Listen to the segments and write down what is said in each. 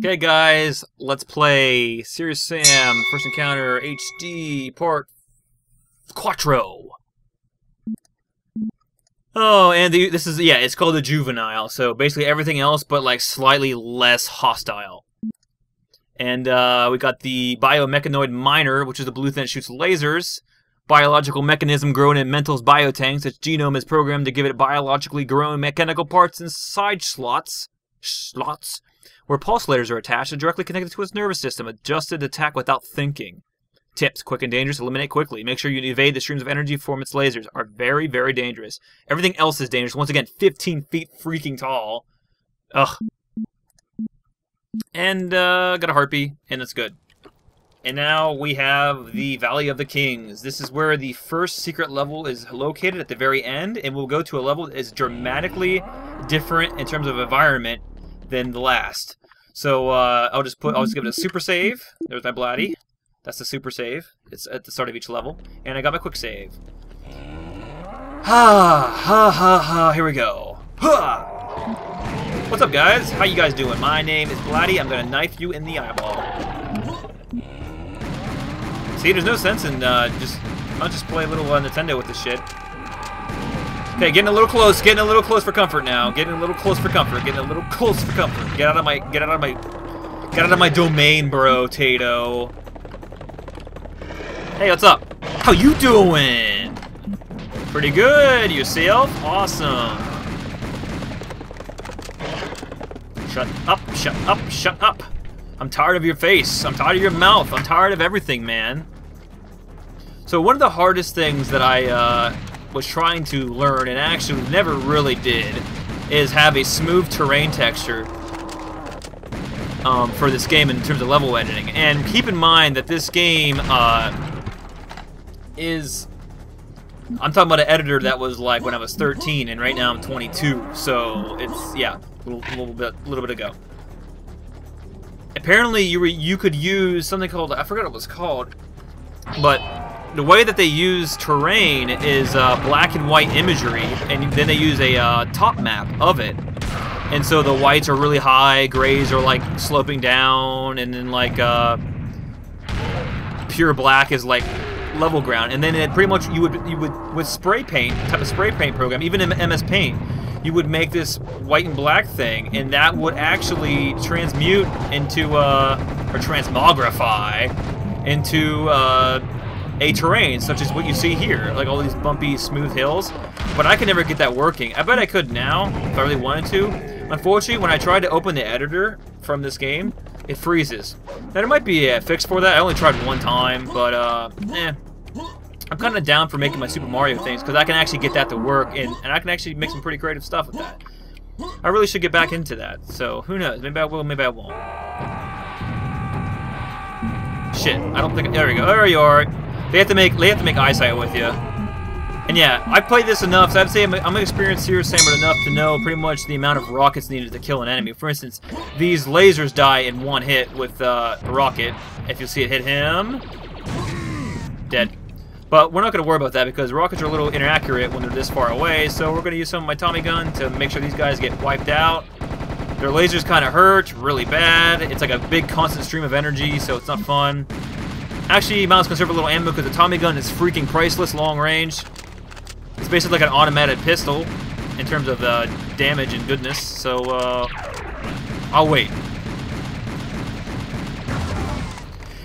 Okay, guys, let's play Serious Sam First Encounter HD Part Quattro. Oh, and the, this is, yeah, it's called the Juvenile, so basically everything else but, like, slightly less hostile. And uh, we got the Biomechanoid Minor, which is the blue thing that shoots lasers. Biological mechanism grown in Mental's biotanks. Its genome is programmed to give it biologically grown mechanical parts inside slots. Slots? Where pulse lasers are attached and directly connected to its nervous system, adjusted to attack without thinking. Tips: Quick and dangerous. Eliminate quickly. Make sure you evade the streams of energy from its lasers. Are very, very dangerous. Everything else is dangerous. Once again, 15 feet freaking tall. Ugh. And uh, got a harpy, and that's good. And now we have the Valley of the Kings. This is where the first secret level is located at the very end, and we'll go to a level that is dramatically different in terms of environment than the last. So uh, I'll just put I'll just give it a super save. There's my Blatty. That's the super save. It's at the start of each level, and I got my quick save. Ha ha ha ha. Here we go. Ha. What's up, guys? How you guys doing? My name is Blatty. I'm gonna knife you in the eyeball. See, there's no sense in uh, just I'll just play a little uh, Nintendo with this shit. Okay, getting a little close, getting a little close for comfort now. Getting a little close for comfort, getting a little close for comfort. Get out of my get out of my get out of my domain, bro, Tato. Hey, what's up? How you doing? Pretty good, yourself? Awesome. Shut up, shut up, shut up. I'm tired of your face. I'm tired of your mouth. I'm tired of everything, man. So one of the hardest things that I uh, was trying to learn and actually never really did is have a smooth terrain texture um, for this game in terms of level editing. And keep in mind that this game uh, is... I'm talking about an editor that was like when I was 13, and right now I'm 22. So it's yeah, a little, little bit, little bit ago. Apparently, you you could use something called I forgot what it was called, but the way that they use terrain is uh, black and white imagery, and then they use a uh, top map of it. And so the whites are really high, grays are like sloping down, and then like uh, pure black is like level ground. And then it pretty much you would you would with spray paint type of spray paint program, even in MS Paint, you would make this white and black thing, and that would actually transmute into uh, or transmogrify into uh, a terrain such as what you see here, like all these bumpy, smooth hills. But I could never get that working. I bet I could now, if I really wanted to. Unfortunately, when I tried to open the editor from this game, it freezes. Now, there might be a fix for that. I only tried one time, but, uh, eh. I'm kind of down for making my Super Mario things, because I can actually get that to work, and, and I can actually make some pretty creative stuff with that. I really should get back into that, so who knows? Maybe I will, maybe I won't. Shit, I don't think... There we go. There you are. They have to make they have to make eyesight with you. And yeah, I've played this enough, so I'd say I'm, I'm experienced Serious Samurai enough to know pretty much the amount of rockets needed to kill an enemy. For instance, these lasers die in one hit with uh, a rocket. If you see it hit him, dead. But we're not going to worry about that because rockets are a little inaccurate when they're this far away, so we're going to use some of my Tommy gun to make sure these guys get wiped out. Their lasers kind of hurt really bad. It's like a big constant stream of energy, so it's not fun. Actually, you might conserve a little ammo because the Tommy gun is freaking priceless long range. It's basically like an automatic pistol in terms of uh, damage and goodness, so uh, I'll wait.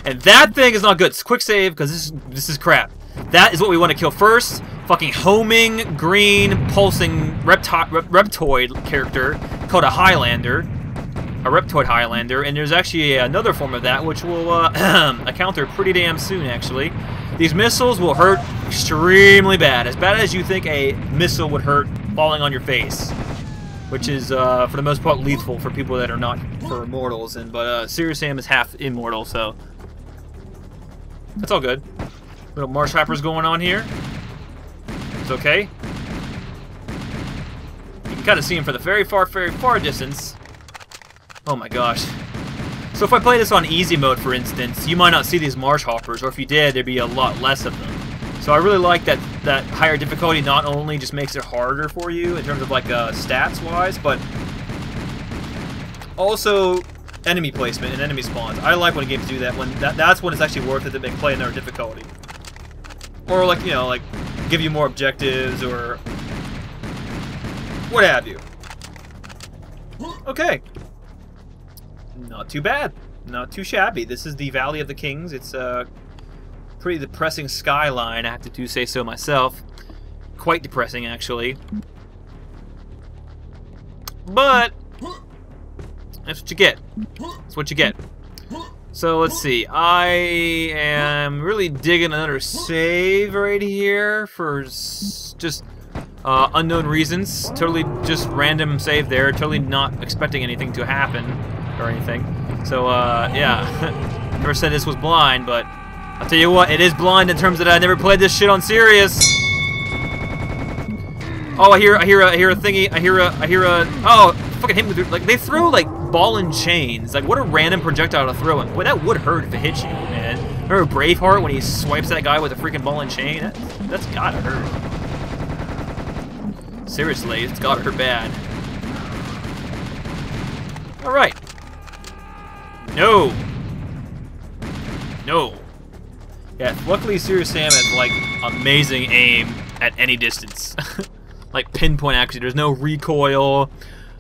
And that thing is not good. It's quick save because this is, this is crap. That is what we want to kill first. Fucking homing, green, pulsing repti rep reptoid character called a Highlander a Reptoid Highlander, and there's actually another form of that which will uh, encounter pretty damn soon, actually. These missiles will hurt extremely bad, as bad as you think a missile would hurt falling on your face, which is, uh, for the most part, lethal for people that are not for mortals, and but uh, Serious Sam is half immortal, so that's all good. Little marsh hoppers going on here. It's okay. You can kind of see him for the very far, very far distance. Oh my gosh. So if I play this on easy mode, for instance, you might not see these marsh hoppers, or if you did, there'd be a lot less of them. So I really like that that higher difficulty not only just makes it harder for you in terms of like uh, stats-wise, but also enemy placement and enemy spawns. I like when games do that. When that, that's when it's actually worth it to make play another difficulty, or like you know, like give you more objectives or what have you. Okay, not too bad, not too shabby. This is the Valley of the Kings. It's a pretty depressing skyline. I have to do say so myself. Quite depressing, actually. But that's what you get. That's what you get. So let's see. I am really digging another save right here for just uh, unknown reasons. Totally just random save there. Totally not expecting anything to happen or anything. So uh, yeah, never said this was blind, but I'll tell you what, it is blind in terms that I never played this shit on serious. Oh, I hear, I hear, a, I hear a thingy. I hear a, I hear a. Oh, fucking hit me with like they throw like ball and chains. Like what a random projectile to throw. And boy, that would hurt if it hit you, man. Remember Braveheart when he swipes that guy with a freaking ball and chain? That, that's gotta hurt. Seriously, it's gotta hurt bad. All right. No. No. Yeah, luckily Serious Sam has like amazing aim at any distance. like pinpoint accuracy. There's no recoil.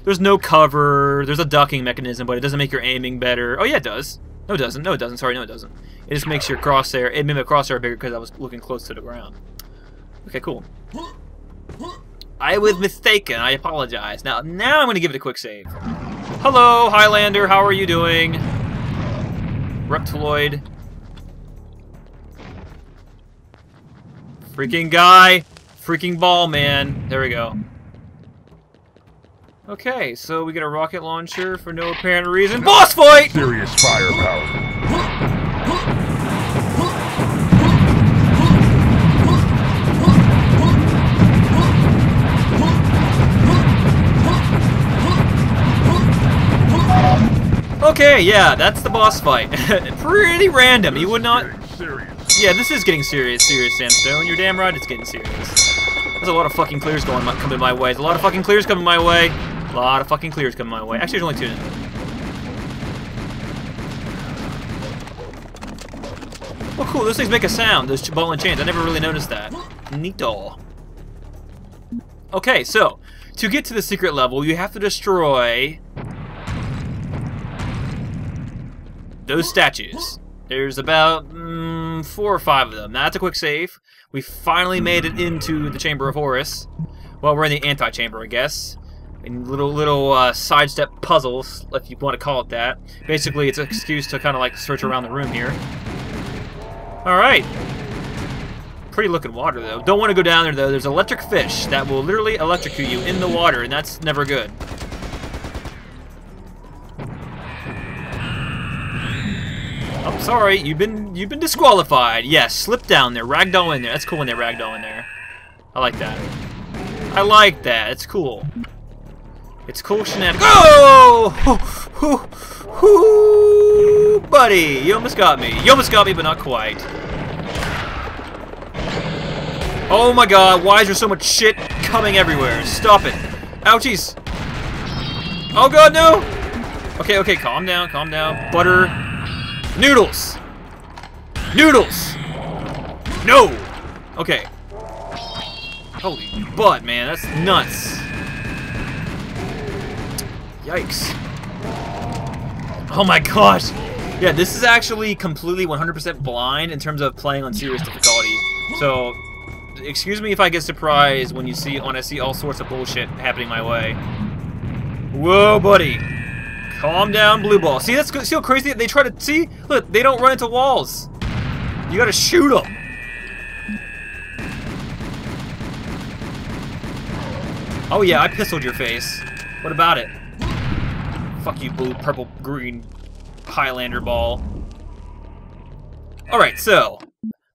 There's no cover. There's a ducking mechanism, but it doesn't make your aiming better. Oh yeah, it does. No, it doesn't. No, it doesn't. Sorry, no, it doesn't. It just makes your crosshair. It made my crosshair bigger because I was looking close to the ground. Okay, cool. I was mistaken. I apologize. Now, now I'm going to give it a quick save. Hello, Highlander. How are you doing? Reptiloid. Freaking guy. Freaking ball, man. There we go. Okay, so we get a rocket launcher for no apparent reason. Boss fight! Serious firepower. Okay, yeah, that's the boss fight. Pretty random. You would not... Yeah, this is getting serious, serious, Sandstone. You're damn right it's getting serious. There's a lot of fucking Kleers going my, coming my way. There's a lot of fucking Kleers coming my way. A lot of fucking Kleers coming my way. Actually, there's only two. Oh, cool. Those things make a sound. Those ball and chains. I never really noticed that. Neato. Okay, so to get to the secret level, you have to destroy those statues. There's about mm, four or five of them. That's a quick save. We finally made it into the Chamber of Horus. Well, we're in the anti-chamber, I guess. And little little uh, sidestep puzzles, if you want to call it that. Basically, it's an excuse to kind of like search around the room here. All right. Pretty looking water, though. Don't want to go down there, though. There's electric fish that will literally electrocute you in the water, and that's never good. Oh, sorry, you've been you've been disqualified. Yes, slip down there, ragdoll in there. That's cool when they ragdoll in there. I like that. I like that. It's cool. It's cool shenanigans. Oh! Hoo, buddy, you almost got me. You almost got me, but not quite. Oh my god, why is there so much shit coming everywhere? Stop it. Ouchies. Oh god, no! Okay, okay, calm down, calm down. Butter, Noodles! Noodles! No! Okay. Holy butt, man. That's nuts. Yikes. Oh my gosh. Yeah, this is actually completely 100% blind in terms of playing on serious difficulty. So, excuse me if I get surprised when you see when I see all sorts of bullshit happening my way. Whoa, buddy. Calm down, blue ball. See, that's see how crazy they try to see. Look, they don't run into walls. You gotta shoot them. Oh yeah, I pistoled your face. What about it? Fuck you, blue, purple, green, Highlander ball. Alright, so,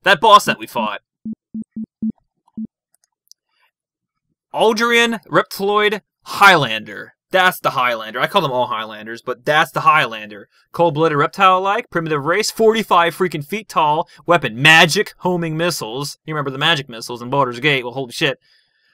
that boss that we fought. Aldrian Reptiloid Highlander. That's the Highlander. I call them all Highlanders, but that's the Highlander. Cold-blooded reptile-like, primitive race, 45 freaking feet tall, weapon, magic homing missiles. You remember the magic missiles in Baldur's Gate? Well, holy shit.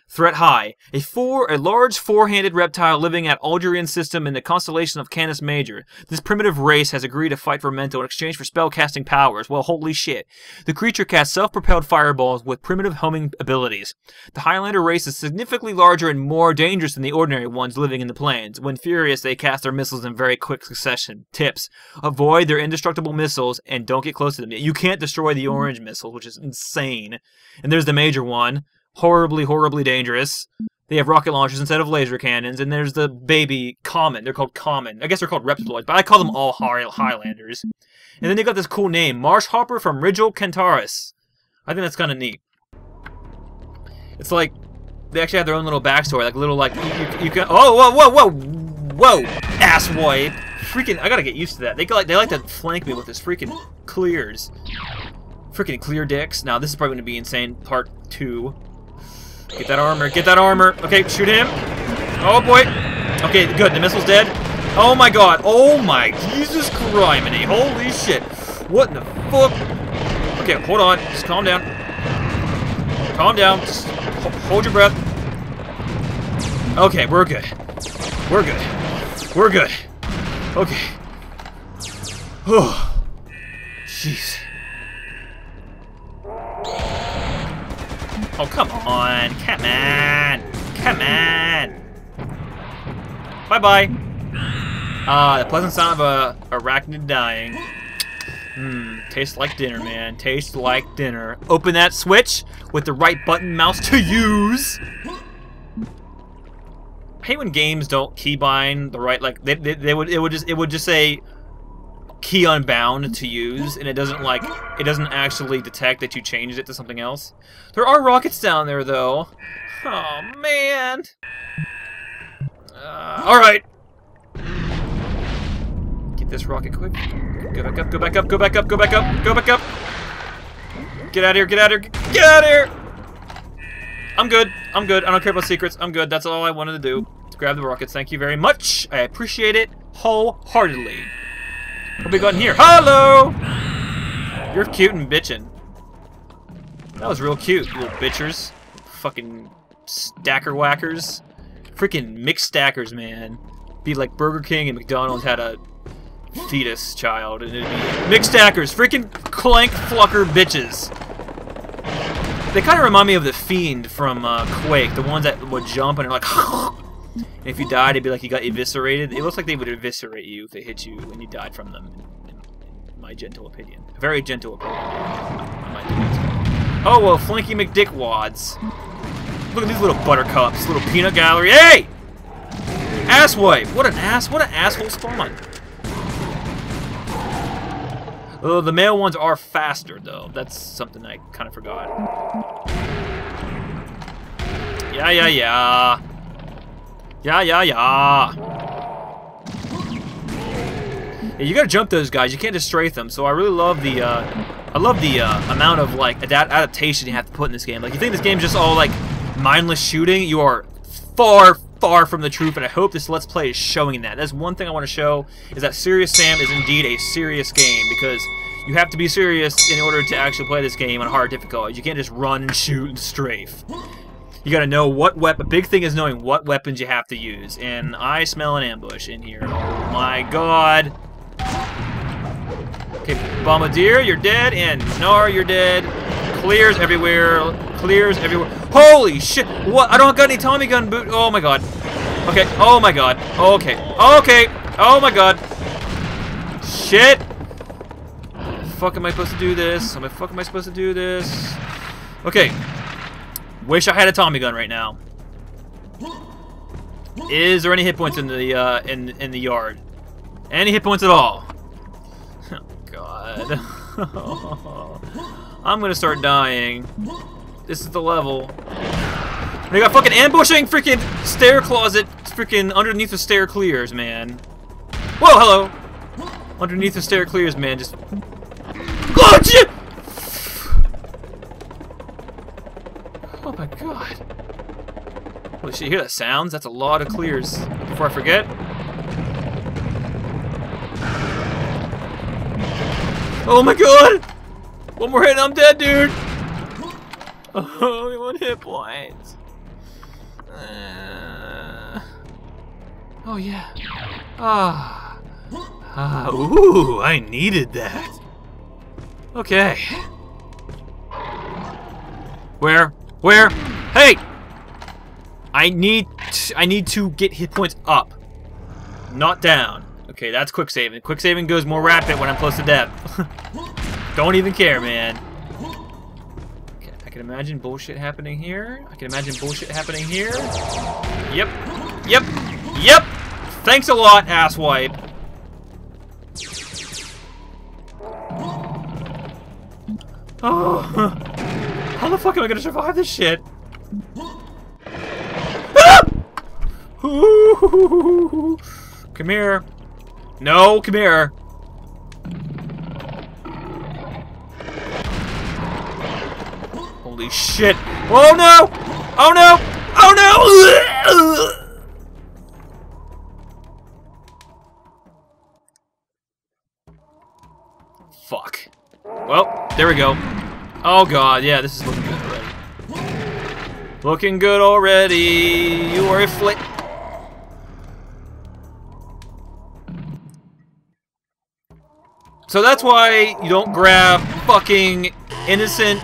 Threat high. A four, a large four-handed reptile living at Alderian system in the constellation of Canis Major. This primitive race has agreed to fight for Mental in exchange for spell-casting powers. Well, holy shit. The creature casts self-propelled fireballs with primitive homing abilities. The Highlander race is significantly larger and more dangerous than the ordinary ones living in the plains. When furious, they cast their missiles in very quick succession. Tips. Avoid their indestructible missiles and don't get close to them. You can't destroy the mm-hmm. orange missiles, which is insane. And there's the major one horribly, horribly dangerous. Mm-hmm. They have rocket launchers instead of laser cannons, and there's the baby common. They're called common. I guess they're called reptiloids, but I call them all Highlanders. And then they got this cool name, Marshhopper from Rigel Kentaurus. I think that's kind of neat. It's like they actually have their own little backstory, like little like you, you, you can. Oh, whoa, whoa, whoa, whoa, asswipe! Freaking, I gotta get used to that. They like they like to flank me with this freaking Kleers, freaking Kleer dicks. Now this is probably gonna be insane. Part two. Get that armor. Get that armor. Okay, shoot him. Oh, boy. Okay, good. The missile's dead. Oh, my God. Oh, my Jesus criminy. Holy shit. What in the fuck? Okay, hold on. Just calm down. Calm down. Just hold your breath. Okay, we're good. We're good. We're good. Okay. Oh. Jeez. Oh, come on. Come on. Come on. Bye-bye. Ah, the pleasant sound of a arachnid dying. Hmm, tastes like dinner, man. Tastes like dinner. Open that switch with the right button mouse to use. I hate when games don't keybind the right like they, they, they would it would just it would just say key unbound to use, and it doesn't like it doesn't actually detect that you changed it to something else. There are rockets down there though. Oh man. Uh, all right. Get this rocket quick. Go back up. Go back up. Go back up. Go back up. Go back up. Get out of here. Get out of here. Get out of here. I'm good. I'm good. I don't care about secrets. I'm good. That's all I wanted to do. Grab the rockets. Thank you very much. I appreciate it wholeheartedly. What we got here? Hello! You're cute and bitchin'. That was real cute, little bitchers. Fucking stacker whackers. Freaking mixed stackers, man. Be like Burger King and McDonald's had a fetus child, and it'd be mixed stackers. Freaking clank flucker bitches. They kind of remind me of the Fiend from uh, Quake, the ones that would jump and are like, And if you died, it'd be like you got eviscerated. It looks like they would eviscerate you if they hit you and you died from them, in, in, my gentle opinion. Very gentle opinion. Oh, well, Flanky McDickwads. Look at these little buttercups, little peanut gallery. Hey! Asswipe! What an ass, what an asshole spawn. Oh, the male ones are faster, though. That's something I kind of forgot. Yeah, yeah, yeah. Yeah, yeah, yeah. Yeah, you gotta jump those guys. You can't just strafe them. So I really love the, uh, I love the uh, amount of like adapt adaptation you have to put in this game. Like you think this game's just all like mindless shooting, you are far, far from the truth. And I hope this Let's Play is showing that. That's one thing I want to show is that Serious Sam is indeed a serious game because you have to be serious in order to actually play this game on hard difficulty. You can't just run and shoot and strafe. You gotta know what weapon. Big thing is knowing what weapons you have to use. And I smell an ambush in here. Oh my god. Okay, Bombardier, you're dead, and Gnaar, you're dead. Kleers everywhere. Kleers everywhere. Holy shit! What? I don't got any Tommy gun boot. Oh my god. Okay. Oh my god. Okay. Okay. Oh my god. Shit. Fuck am I supposed to do this? Am I fuck am I supposed to do this? Okay. Wish I had a Tommy gun right now. Is there any hit points in the uh, in in the yard? Any hit points at all? Oh God. I'm gonna start dying. This is the level. They got fucking ambushing freaking stair closet freaking underneath the stair Kleers, man. Whoa, hello. Underneath the stair Kleers, man. Just. Oh shit! Holy shit, you hear that sounds? That's a lot of Kleers. Before I forget. Oh my god! One more hit and I'm dead, dude! Oh, one hit point. Uh, oh yeah. Ah. Ah. Ooh, I needed that. Okay. Where? Where? Hey! I need I need to get hit points up, not down. Okay, that's quick saving. Quick saving goes more rapid when I'm close to death. Don't even care, man. Okay, I can imagine bullshit happening here. I can imagine bullshit happening here. Yep. Yep. Yep. Thanks a lot, asswipe. Oh, how the fuck am I gonna survive this shit? Come here. No, come here. Holy shit. Oh no! Oh no! Oh no! Fuck. Well, there we go. Oh god, yeah, this is looking good already. Looking good already. You are a flick. So that's why you don't grab fucking innocent